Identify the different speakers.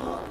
Speaker 1: Oh.